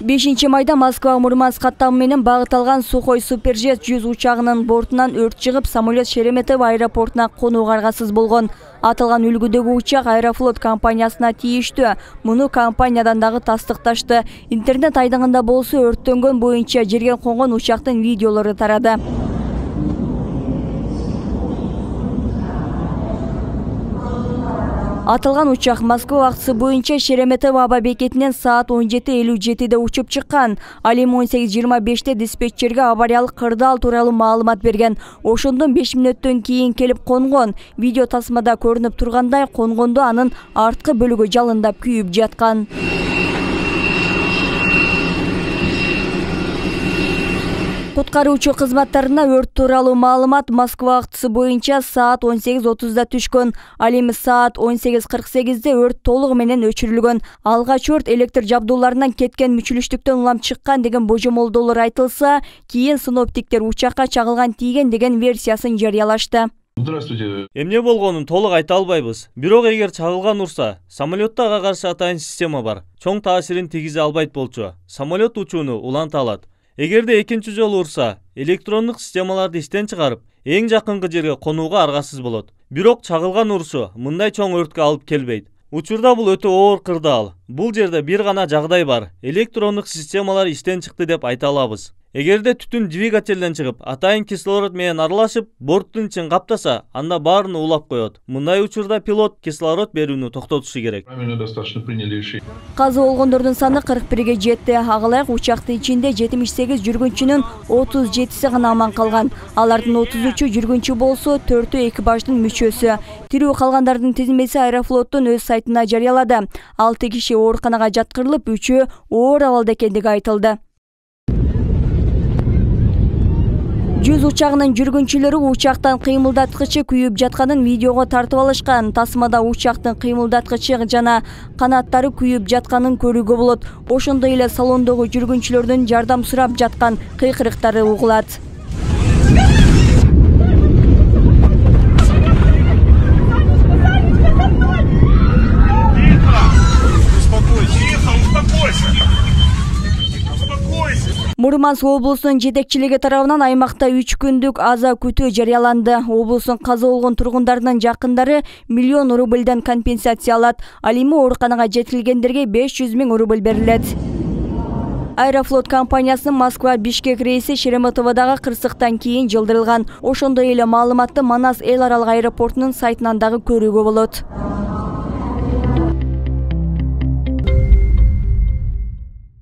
бешинчи майда москва мурманск багыт алган сухой супержет жүз учагынын бортунан өрт чыгып самолет шереметово аэропортуна конууга аргасыз болгон аталган үлгүдөгү учак аэрофлот компаниясына тийиштүү муну компаниядан дагы тастыкташты интернет айдыңында болсо өрттөнгөн боюнча жерге конгон учактын видеолору тарады. Аталган учак москва убактысы боюнча шереметово аба бекетинен саат он жети элүү жетиде учуп чыккан ал эми он диспетчерге авариялык кырдаал тууралуу маалымат берген. Ошондон беш мүнөттөн кийин келип конгон видео тасмада көрүнүп тургандай конгондо анын арткы бөлүгү жалындап күйүп жаткан куткаруучу кызматтарына өрт тууралуу маалымат москва убактысы боюнча саат он сегиз отузда түшкөн ал эми саат он сегиз кырк сегизде өрт толугу менен өчүрүлгөн алгач өрт электр жабдууларынан кеткен мүчүлүштүктөн улам чыккан деген божомолдоолор айтылса кийин синоптиктер учакка чагылган тийген деген версиясын жарыялашты Здравствуйте. эмне болгонун толук айта албайбыз бирок эгер чагылган урса самолетто ага каршы атайын система бар. Чоң таасирин тийгизе албайт болчу. Самолет учууну уланта алат. Эгерде экинчи жолу урса электрондук системаларды иштен чыгарып эң жакынкы жерге конууга аргасыз болот. Бирок чагылган урушу мындай чоң өрткө алып келбейт. Учурда бул өтө оор кырдаал. Бул жерде бир гана жагдай бар. Электрондук системалар иштен чыкты деп айта алабыз эгерде түтүн двигательден чыгып атайын кислород менен аралашып борттун ичин каптаса анда баарын уулап коет мындай учурда пилот кислород берүүнү токтотушу керек. Правильно достаточно приняли решение. каза болгондордун саны кырк бирге жетти ага ылайык учактын ичинде жетимиш сегиз жүргүнчүнүн отуз жетиси гана аман калган алардын отуз үчү жүргүнчү болсо төртөө экипаждын мүчөсү тирүү калгандардын тизмеси аэрофлоттун өз сайтына жарыялады алты киши ооруканага жаткырылып үчөө оор абалда экендиги айтылды. Жүз учагынын жүргүнчүлөрү учактан кыймылдаткычы күйүп жатканын видеого тартып алышкан. Тасмада учактын кыймылдаткычы жана канаттары күйүп жатканын көрүүгө болот. Ошондой эле салондогу жүргүнчүлөрдүн жардам сурап жаткан кыйкырыктары угулат мурманск облусунун жетекчилиги тарабынан аймакта үч күндүк аза күтүү жарыяланды. Облустун каза болгон тургундарынын жакындары миллион рубльден компенсация алат. Ал эми ооруканага жеткирилгендерге беш жүз миң рубль берилет. Аэрофлот компаниясынын москва бишкек рейси шереметоводогу кырсыктан кийин жылдырылган. Ошондой эле маалыматты манас эл аралык аэропортунун сайтынан дагы көрүүгө болот